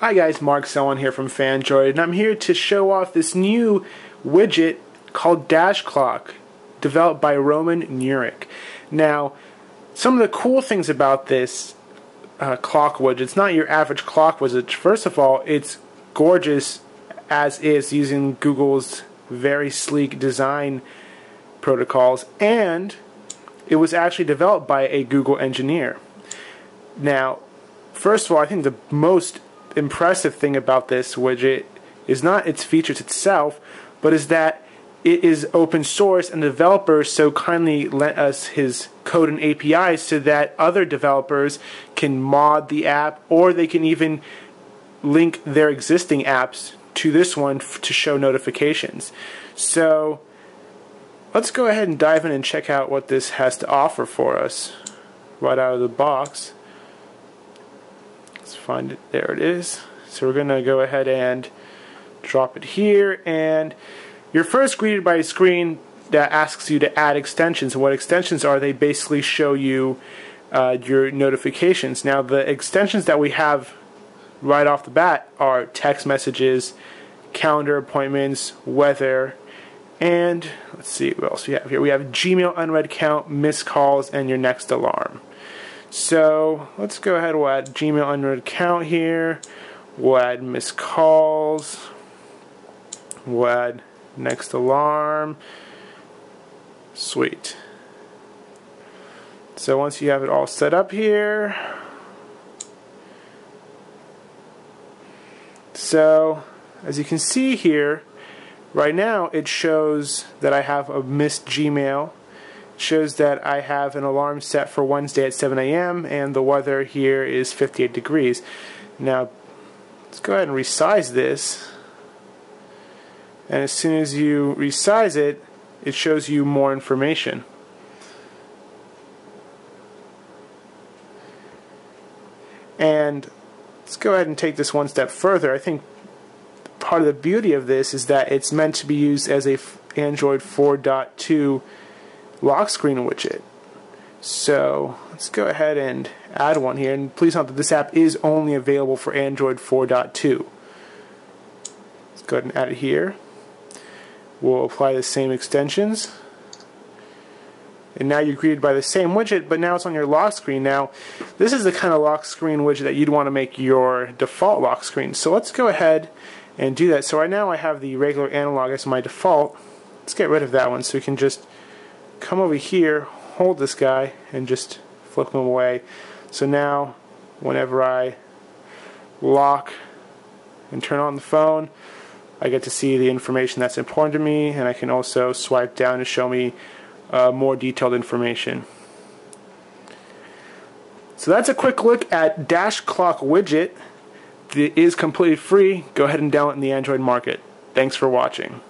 Hi guys, Mark Sellon here from Phandroid, and I'm here to show off this new widget called Dash Clock, developed by Roman Nurik. Now, some of the cool things about this uh, clock widget, it's not your average clock widget. First of all, it's gorgeous as is using Google's very sleek design protocols, and it was actually developed by a Google engineer. Now, first of all, I think the most impressive thing about this widget is not its features itself, but is that it is open source and the developer so kindly lent us his code and APIs so that other developers can mod the app or they can even link their existing apps to this one to show notifications. So let's go ahead and dive in and check out what this has to offer for us right out of the box. Let's find it. There it is. So we're going to go ahead and drop it here. And you're first greeted by a screen that asks you to add extensions. And what extensions are, they basically show you uh, your notifications. Now, the extensions that we have right off the bat are text messages, calendar appointments, weather, and let's see what else we have here. We have Gmail unread count, missed calls, and your next alarm. So let's go ahead. We'll add Gmail unread count here. We'll add missed calls. We'll add next alarm. Sweet. So once you have it all set up here, so as you can see here, right now it shows that I have a missed Gmail shows that I have an alarm set for Wednesday at 7 a.m. and the weather here is 58 degrees. Now, let's go ahead and resize this. And as soon as you resize it, it shows you more information. And let's go ahead and take this one step further. I think part of the beauty of this is that it's meant to be used as a Android 4.2 lock screen widget. So let's go ahead and add one here. And please note that this app is only available for Android 4.2. Let's go ahead and add it here. We'll apply the same extensions. And now you're greeted by the same widget, but now it's on your lock screen. Now, this is the kind of lock screen widget that you'd want to make your default lock screen. So let's go ahead and do that. So right now I have the regular analog as my default. Let's get rid of that one so we can just come over here, hold this guy, and just flip him away. So now, whenever I lock and turn on the phone, I get to see the information that's important to me, and I can also swipe down to show me uh, more detailed information. So that's a quick look at Dash Clock Widget. It is completely free. Go ahead and download it in the Android market. Thanks for watching.